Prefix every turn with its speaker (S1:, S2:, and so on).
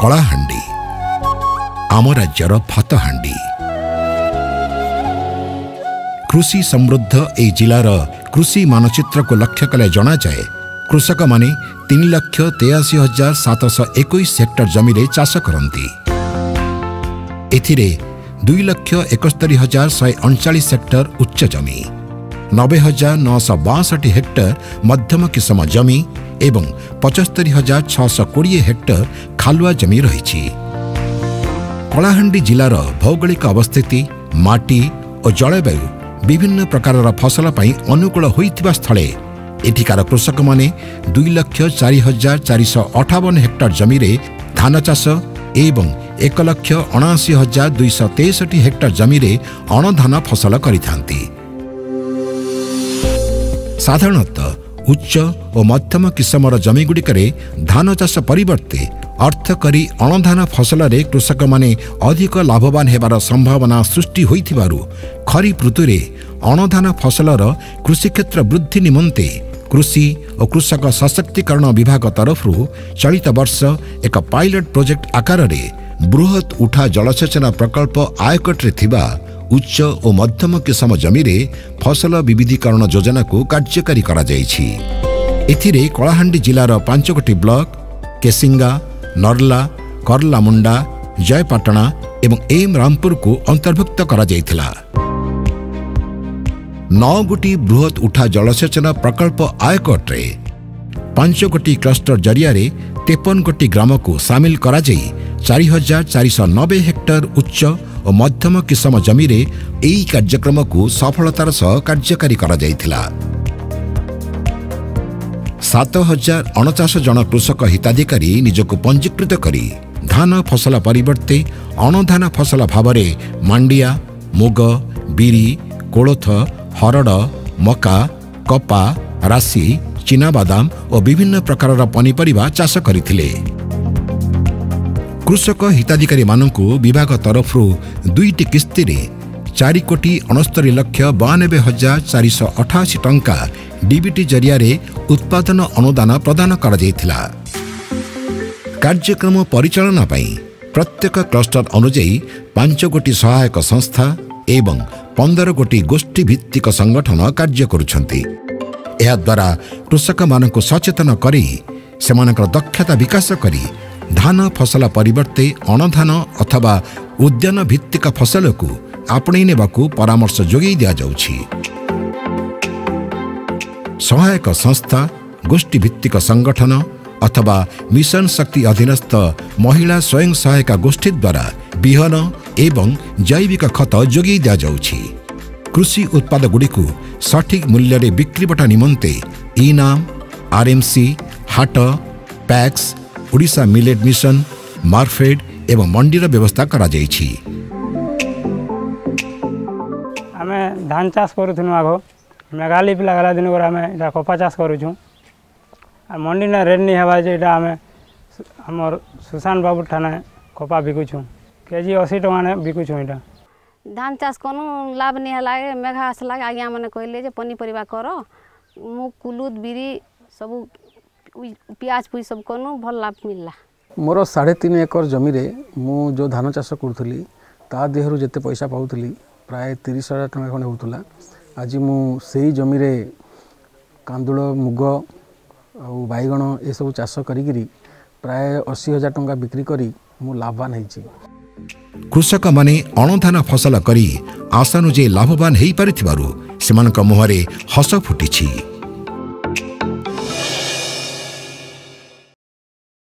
S1: କଳାହାଣ୍ଡି। ଆମ ରାଜ୍ୟର ଭାତହାଣ୍ଡି କୃଷି ସମୃଦ୍ଧ ଏହି ଜିଲ୍ଲାର କୃଷି ମାନଚିତ୍ରକୁ ଲକ୍ଷ୍ୟ କଲେ ଜଣାଯାଏ କୃଷକମାନେ ତିନି ଲକ୍ଷ ତେୟାଅଶୀ ହଜାର ସାତଶହ ଏକୋଇଶ ହେକ୍ଟର ଜମିରେ ଚାଷ କରନ୍ତି। ଏଥିରେ ଦୁଇ ଲକ୍ଷ ଏକସ୍ତରୀ ହଜାର ଶହେ ଅଣଚାଳିଶ ହେକ୍ଟର ଉଚ୍ଚ ଜମି ନବେ ହଜାର ନଅଶହ ବାଷଠି ହେକ୍ଟର ମଧ୍ୟମ କିସମ ଜମି ଏବଂ ପଚସ୍ତରୀ ହଜାର ଛଅଶହ କୋଡ଼ିଏ ହେକ୍ଟର ଖାଲୁଆ ଜମି ରହିଛି କଳାହାଣ୍ଡି ଜିଲ୍ଲାର ଭୌଗୋଳିକ ଅବସ୍ଥିତି ମାଟି ଓ ଜଳବାୟୁ ବିଭିନ୍ନ ପ୍ରକାରର ଫସଲ ପାଇଁ ଅନୁକୂଳ ହୋଇଥିବା ସ୍ଥଳେ ଏଠିକାର କୃଷକମାନେ ଦୁଇ ଲକ୍ଷ ଚାରି ହଜାର ଚାରିଶହ ଅଠାବନ ହେକ୍ଟର ଜମିରେ ଧାନ ଚାଷ ଏବଂ ଏକ ଲକ୍ଷ ଅଣାଅଶୀ ହଜାର ଦୁଇଶହ ତେଷଠି ହେକ୍ଟର ଜମିରେ ଅଣଧାନ ଫସଲ କରିଥାନ୍ତି। ସାଧାରଣତଃ ଉଚ୍ଚ ଓ ମଧ୍ୟମ କିସମର ଜମିଗୁଡ଼ିକରେ ଧାନ ଚାଷ ପରିବର୍ତ୍ତେ ଅର୍ଥ କରି ଅଣଧାନ ଫସଲରେ କୃଷକମାନେ ଅଧିକ ଲାଭବାନ ହେବାର ସମ୍ଭାବନା ସୃଷ୍ଟି ହୋଇଥିବାରୁ ଖରିଫ ଋତୁରେ ଅଣଧାନ ଫସଲର କୃଷିକ୍ଷେତ୍ର ବୃଦ୍ଧି ନିମନ୍ତେ କୃଷି ଓ କୃଷକ ସଶକ୍ତିକରଣ ବିଭାଗ ତରଫରୁ ଚଳିତ ବର୍ଷ ଏକ ପାଇଲଟ ପ୍ରୋଜେକ୍ଟ ଆକାରରେ ବୃହତ ଉଠା ଜଳସେଚନ ପ୍ରକଳ୍ପ ଆୟକଟରେ ଥିବା ଉଚ୍ଚ ଓ ମଧ୍ୟମ କିସମ ଜମିରେ ଫସଲ ବିବିଧୀକରଣ ଯୋଜନାକୁ କାର୍ଯ୍ୟକାରୀ କରାଯାଇଛି ଏଥିରେ କଳାହାଣ୍ଡି ଜିଲ୍ଲାର ପାଞ୍ଚଗୋଟି ବ୍ଲକ କେସିଙ୍ଗା ନର୍ଲା କର୍ଲାମୁଣ୍ଡା ଜୟପାଟଣା ଏବଂ ଏମ୍ ରାମପୁରକୁ ଅନ୍ତର୍ଭୁକ୍ତ କରାଯାଇଥିଲା ନଅ ଗୋଟି ବୃହତ ଉଠା ଜଳସେଚନ ପ୍ରକଳ୍ପ ଆୟକଟରେ ପାଞ୍ଚ ଗୋଟି କ୍ଲଷ୍ଟର ଜରିଆରେ ତେପନ ଗୋଟି ଗ୍ରାମକୁ ସାମିଲ କରାଯାଇ ଚାରି ହଜାର ଚାରିଶହ ନବେ ହେକ୍ଟର ଉଚ୍ଚ ଓ ମଧ୍ୟମ କିସମ ଜମିରେ ଏହି କାର୍ଯ୍ୟକ୍ରମକୁ ସଫଳତାର ସହ କାର୍ଯ୍ୟକାରୀ କରାଯାଇଥିଲା। ସାତ ହଜାର ଅଣଚାଶ ଜଣ କୃଷକ ହିତାଧିକାରୀ ନିଜକୁ ପଞ୍ଜୀକୃତ କରି ଧାନ ଫସଲ ପରିବର୍ତ୍ତେ ଅଣଧାନ ଫସଲ ଭାବରେ ମାଣ୍ଡିଆ ମୁଗ ବିରି କୋଳଥ ହରଡ଼ ମକା କପା ରାଶି ଚିନାବାଦାମ ଓ ବିଭିନ୍ନ ପ୍ରକାରର ପନିପରିବା ଚାଷ କରିଥିଲେ। କୃଷକ ହିତାଧିକାରୀମାନଙ୍କୁ ବିଭାଗ ତରଫରୁ ଦୁଇଟି କିସ୍ତିରେ ଚାରି କୋଟି ଅଣସ୍ତରୀ ଲକ୍ଷ ବୟାନବେ ହଜାର ଚାରିଶହ ଅଠାଅଶୀ ଟଙ୍କା ଡିବିଟି ଜରିଆରେ ଉତ୍ପାଦନ ଅନୁଦାନ ପ୍ରଦାନ କରାଯାଇଥିଲା। କାର୍ଯ୍ୟକ୍ରମ ପରିଚାଳନା ପାଇଁ ପ୍ରତ୍ୟେକ କ୍ଲଷ୍ଟର ଅନୁଯାୟୀ ପାଞ୍ଚ ଗୋଟି ସହାୟକ ସଂସ୍ଥା ଏବଂ ପନ୍ଦର ଗୋଟି ଗୋଷ୍ଠୀ ଭିତ୍ତିକ ସଂଗଠନ କାର୍ଯ୍ୟ କରୁଛନ୍ତି। ଏହାଦ୍ୱାରା କୃଷକମାନଙ୍କୁ ସଚେତନ କରି ସେମାନଙ୍କର ଦକ୍ଷତା ବିକାଶ କରି ଧାନ ଫସଲ ପରିବର୍ତ୍ତେ ଅଣଧାନ ଅଥବା ଉଦ୍ୟାନ ଭିତ୍ତିକ ଫସଲକୁ ଆପଣେଇ ନେବାକୁ ପରାମର୍ଶ ଯୋଗାଇ ଦିଆଯାଉଛି। ସହାୟକ ସଂସ୍ଥା ଗୋଷ୍ଠୀ ଭିତ୍ତିକ ସଂଗଠନ ଅଥବା ମିଶନ ଶକ୍ତି ଅଧୀନସ୍ଥ ମହିଳା ସ୍ୱୟଂ ସହାୟିକା ଗୋଷ୍ଠୀ ଦ୍ୱାରା ବିହନ ଏବଂ ଜୈବିକ ଖତ ଯୋଗାଇ ଦିଆଯାଉଛି। କୃଷି ଉତ୍ପାଦଗୁଡ଼ିକୁ ସଠିକ୍ ମୂଲ୍ୟରେ ବିକ୍ରିବଟା ନିମନ୍ତେ ଇନାମ ଆର୍ଏମ୍ସି ହାଟ PACS Odisha millet mission Markfed ଏବଂ ମଣ୍ଡିର ବ୍ୟବସ୍ଥା କରାଯାଇଛି
S2: ଆମେ ଧାନ ଚାଷ କରୁଥିଲୁ ଆଗ ମେଘାଲି ପିଲା ଗଲା ଦିନ ପରେ ଆମେ ଏଇଟା କପା ଚାଷ କରୁଛୁଁ ଆଉ ମଣ୍ଡିନେ ରେଟ୍ ନି ହେବା ଯେ ଏଇଟା ଆମେ ଆମର ସୁଶାନ୍ତ ବାବୁ ଠାନେ କପା ବିକୁଛୁଁ କେଜି ଅଶୀ ଟଙ୍କାନେ ବିକୁଛୁଁ ଏଇଟା
S3: ଧାନ ଚାଷ କନୁ ଲାଭ ନି ହେଲା ମେଘା ଆସିଲା ଆଜ୍ଞା ମାନେ କହିଲେ ଯେ ପନିପରିବା କର ମୁଁ କୁଲୁଦ ବିରି ସବୁ ପିଆଜ ପୁଇ ସବୁ କନୁ ଭଲ ଲାଭ ମିଳିଲା।
S4: ମୋର ସାଢ଼େ ତିନି ଏକର ଜମିରେ ମୁଁ ଯେଉଁ ଧାନ ଚାଷ କରୁଥିଲି ତା ଦେହରୁ ଯେତେ ପଇସା ପାଉଥିଲି ପ୍ରାୟ ତିରିଶ ହଜାର ଟଙ୍କା ଖଣ୍ଡେ ହେଉଥିଲା। ଆଜି ମୁଁ ସେଇ ଜମିରେ କାନ୍ଦୁଳ ମୁଗ ଆଉ ବାଇଗଣ ଏସବୁ ଚାଷ କରିକିରି ପ୍ରାୟ ଅଶୀ ହଜାର ଟଙ୍କା ବିକ୍ରି କରି ମୁଁ ଲାଭବାନ ହେଇଛି।
S1: କୃଷକମାନେ ଅଣଧାନ ଫସଲ କରି ଆଶାନୁଯାୟୀ ଲାଭବାନ ହୋଇପାରିଥିବାରୁ ସେମାନଙ୍କ ମୁହଁରେ ହସ ଫୁଟିଛି।